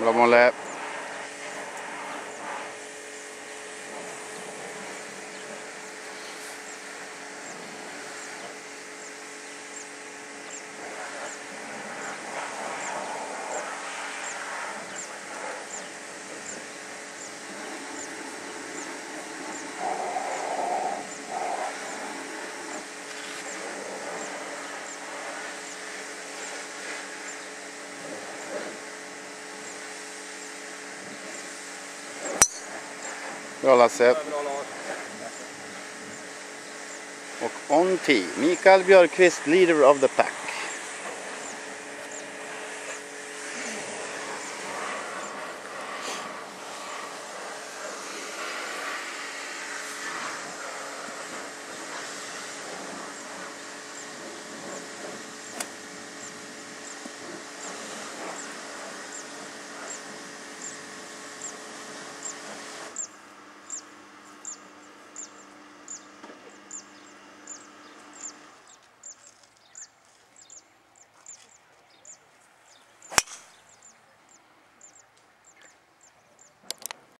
Bra Molle. Bra Lasse. Och on tee, Mikael Björkqvist, leader of the pack.